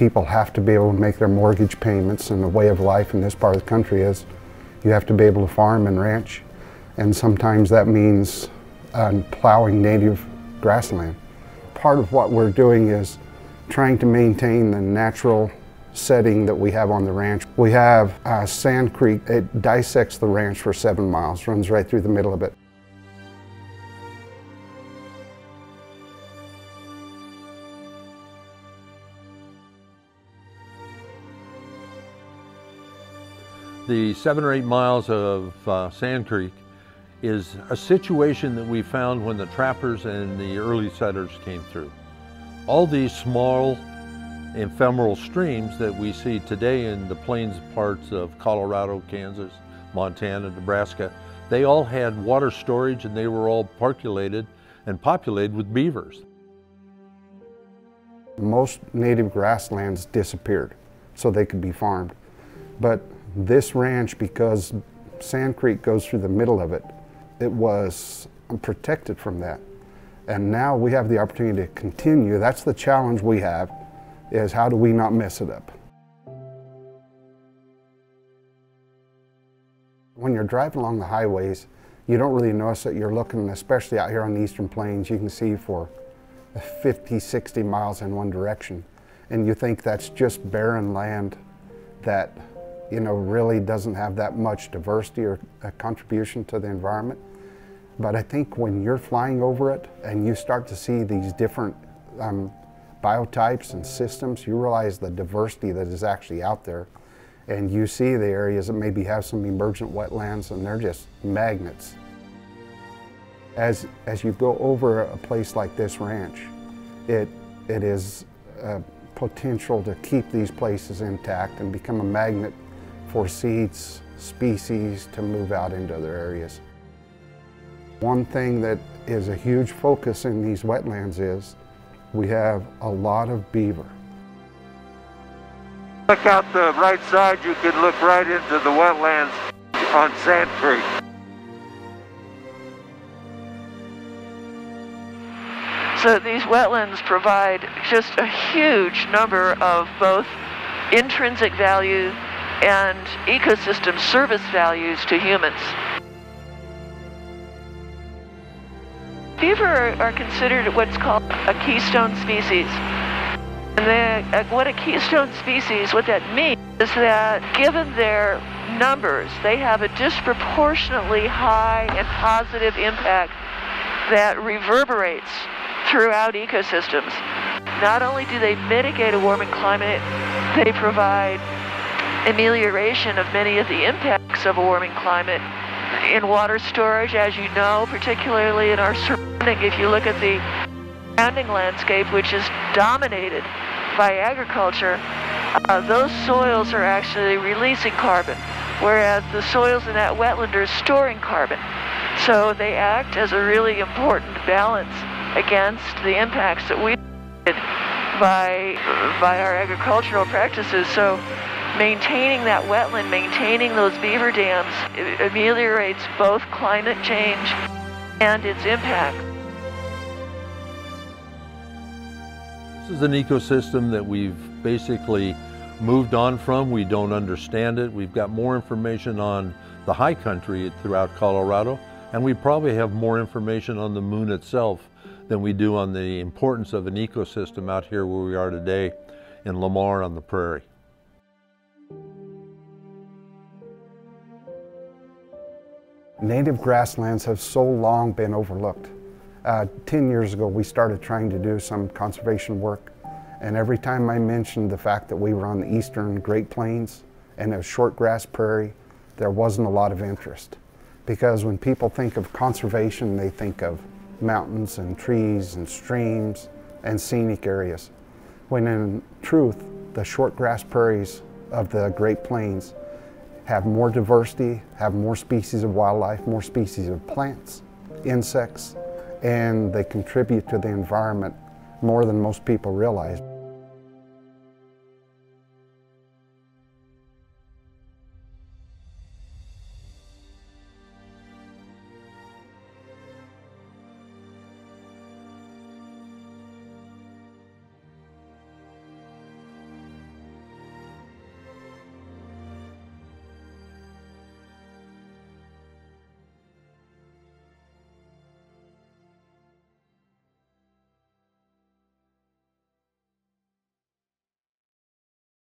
people have to be able to make their mortgage payments and the way of life in this part of the country is you have to be able to farm and ranch and sometimes that means um, plowing native grassland. Part of what we're doing is trying to maintain the natural setting that we have on the ranch. We have uh, Sand Creek, it dissects the ranch for seven miles, runs right through the middle of it. The seven or eight miles of uh, Sand Creek is a situation that we found when the trappers and the early settlers came through. All these small ephemeral streams that we see today in the plains parts of Colorado, Kansas, Montana, Nebraska, they all had water storage and they were all percolated and populated with beavers. Most native grasslands disappeared so they could be farmed. But this ranch, because Sand Creek goes through the middle of it, it was protected from that. And now we have the opportunity to continue. That's the challenge we have, is how do we not mess it up? When you're driving along the highways, you don't really notice that you're looking, especially out here on the eastern plains, you can see for 50, 60 miles in one direction. And you think that's just barren land that, you know, really doesn't have that much diversity or contribution to the environment. But I think when you're flying over it and you start to see these different um, biotypes and systems, you realize the diversity that is actually out there. And you see the areas that maybe have some emergent wetlands and they're just magnets. As, as you go over a place like this ranch, it, it is a potential to keep these places intact and become a magnet for seeds, species to move out into other areas. One thing that is a huge focus in these wetlands is we have a lot of beaver. Look out the right side, you can look right into the wetlands on Sand Creek. So these wetlands provide just a huge number of both intrinsic value and ecosystem service values to humans. Beaver are considered what's called a keystone species. And uh, what a keystone species, what that means is that given their numbers, they have a disproportionately high and positive impact that reverberates throughout ecosystems. Not only do they mitigate a warming climate, they provide amelioration of many of the impacts of a warming climate in water storage, as you know, particularly in our surrounding, if you look at the surrounding landscape, which is dominated by agriculture, uh, those soils are actually releasing carbon, whereas the soils in that wetland are storing carbon. So they act as a really important balance against the impacts that we by, by our agricultural practices. So maintaining that wetland, maintaining those beaver dams, ameliorates both climate change and its impact. This is an ecosystem that we've basically moved on from. We don't understand it. We've got more information on the high country throughout Colorado, and we probably have more information on the moon itself than we do on the importance of an ecosystem out here where we are today in Lamar on the prairie. Native grasslands have so long been overlooked. Uh, 10 years ago, we started trying to do some conservation work. And every time I mentioned the fact that we were on the eastern Great Plains and a short grass prairie, there wasn't a lot of interest. Because when people think of conservation, they think of mountains and trees and streams and scenic areas. When in truth, the short grass prairies of the Great Plains have more diversity, have more species of wildlife, more species of plants, insects, and they contribute to the environment more than most people realize.